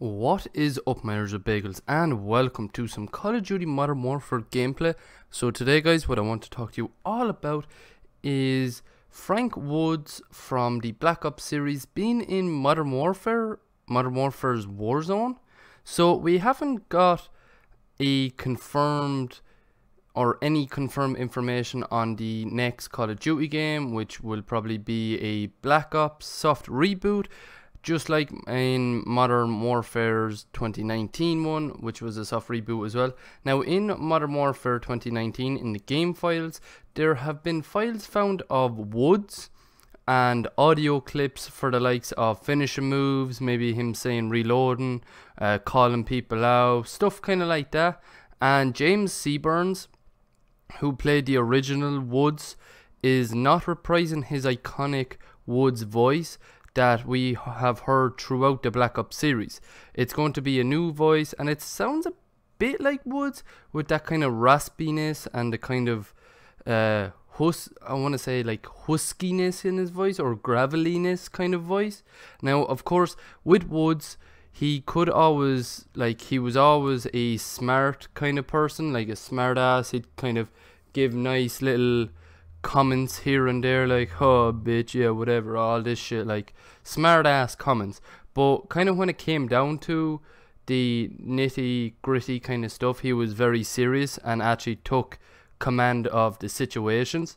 What is up Myers of Bagels and welcome to some Call of Duty Modern Warfare gameplay. So today guys what I want to talk to you all about is Frank Woods from the Black Ops series being in Modern Warfare, Modern Warfare's Warzone. So we haven't got a confirmed or any confirmed information on the next Call of Duty game which will probably be a Black Ops soft reboot just like in Modern Warfare's 2019 one, which was a soft reboot as well. Now, in Modern Warfare 2019, in the game files, there have been files found of Woods and audio clips for the likes of finishing moves, maybe him saying reloading, uh, calling people out, stuff kind of like that. And James C. Burns, who played the original Woods, is not reprising his iconic Woods voice that we have heard throughout the Black Ops series. It's going to be a new voice and it sounds a bit like Woods with that kind of raspiness and the kind of uh hus I want to say like huskiness in his voice or graveliness kind of voice. Now, of course, with Woods, he could always like he was always a smart kind of person, like a smart ass. He'd kind of give nice little comments here and there like oh bitch yeah whatever all this shit like smart ass comments. But kind of when it came down to the nitty gritty kind of stuff he was very serious and actually took command of the situations.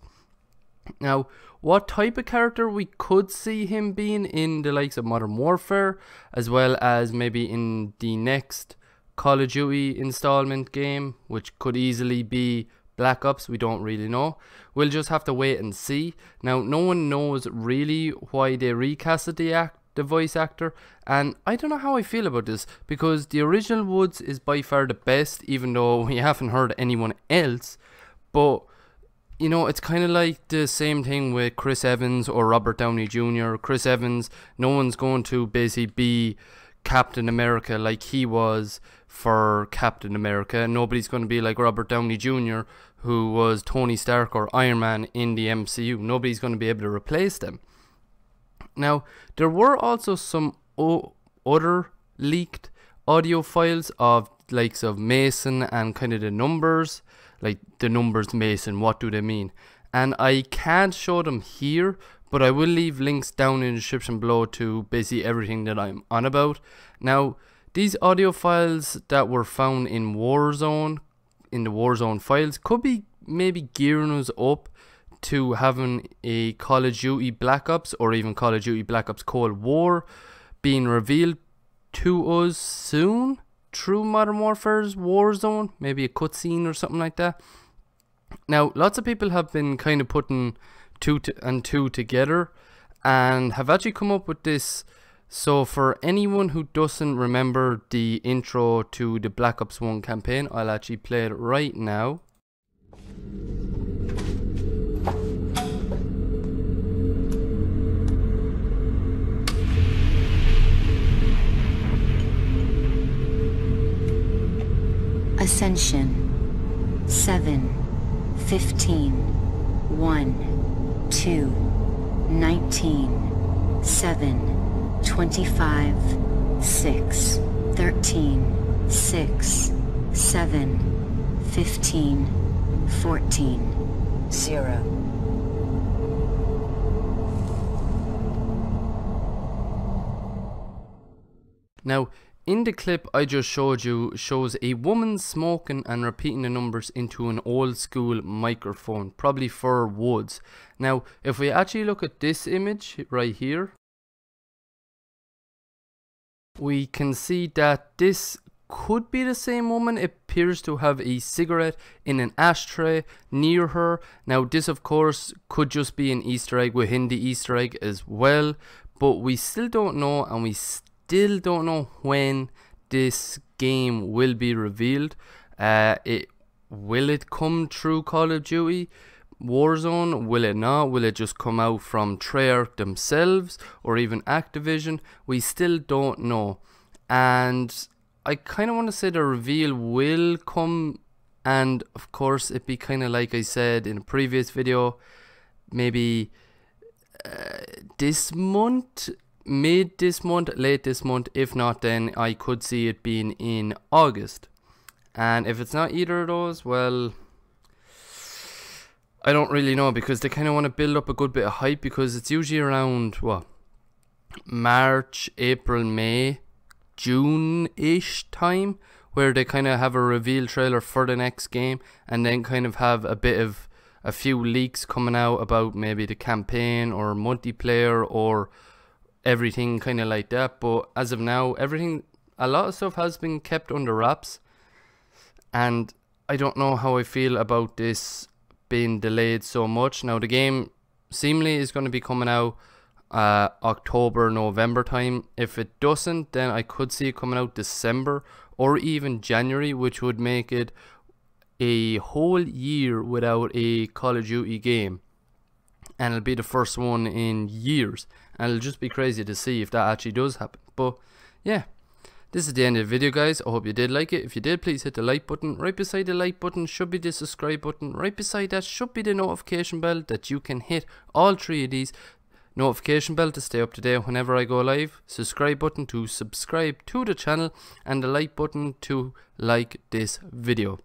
Now what type of character we could see him being in the likes of modern warfare as well as maybe in the next call of duty installment game which could easily be Black Ops, we don't really know. We'll just have to wait and see. Now, no one knows really why they recasted the act, the voice actor, and I don't know how I feel about this because the original Woods is by far the best, even though we haven't heard anyone else. But you know, it's kind of like the same thing with Chris Evans or Robert Downey Jr. Chris Evans, no one's going to basically be Captain America like he was for Captain America. Nobody's going to be like Robert Downey Jr., who was Tony Stark or Iron Man in the MCU. Nobody's going to be able to replace them. Now, there were also some other leaked audio files of likes of Mason and kind of the numbers, like the numbers Mason, what do they mean? And I can't show them here, but I will leave links down in the description below to basically everything that I'm on about. Now, these audio files that were found in Warzone, in the Warzone files, could be maybe gearing us up to having a Call of Duty Black Ops or even Call of Duty Black Ops Cold War being revealed to us soon through Modern Warfare's Warzone, maybe a cutscene or something like that. Now, lots of people have been kind of putting two and two together and have actually come up with this so for anyone who doesn't remember the intro to the Black Ops 1 campaign, I'll actually play it right now. Ascension 7 15 1 2 19 7 25, 6, 13, 6, 7, 15, 14, 0. Now, in the clip I just showed you shows a woman smoking and repeating the numbers into an old school microphone, probably for Woods. Now, if we actually look at this image right here, we can see that this could be the same woman it appears to have a cigarette in an ashtray near her now this of course could just be an easter egg within the easter egg as well but we still don't know and we still don't know when this game will be revealed uh, it will it come through call of duty Warzone? Will it not? Will it just come out from Treyarch themselves or even Activision? We still don't know. And I kind of want to say the reveal will come, and of course, it be kind of like I said in a previous video, maybe uh, this month, mid this month, late this month. If not, then I could see it being in August. And if it's not either of those, well, I don't really know because they kind of want to build up a good bit of hype because it's usually around what March, April, May, June ish time where they kind of have a reveal trailer for the next game and then kind of have a bit of a few leaks coming out about maybe the campaign or multiplayer or everything kind of like that. But as of now, everything, a lot of stuff has been kept under wraps. And I don't know how I feel about this being delayed so much. Now, the game seemingly is going to be coming out uh, October, November time. If it doesn't, then I could see it coming out December or even January, which would make it a whole year without a Call of Duty game. And it'll be the first one in years. And it'll just be crazy to see if that actually does happen. But yeah, this is the end of the video guys. I hope you did like it. If you did, please hit the like button. Right beside the like button should be the subscribe button. Right beside that should be the notification bell that you can hit all three of these notification bell to stay up to date whenever I go live, subscribe button to subscribe to the channel, and the like button to like this video.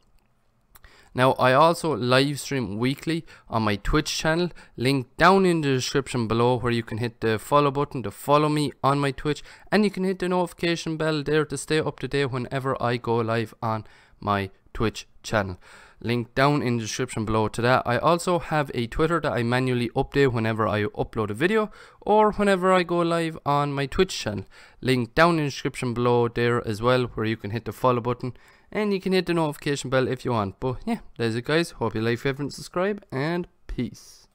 Now, I also live stream weekly on my Twitch channel, link down in the description below where you can hit the follow button to follow me on my Twitch, and you can hit the notification bell there to stay up to date whenever I go live on my Twitch channel link down in the description below to that. I also have a Twitter that I manually update whenever I upload a video or whenever I go live on my Twitch channel. Link down in the description below there as well where you can hit the follow button and you can hit the notification bell if you want. But yeah, there's it guys. Hope you like, favorite, and subscribe and peace.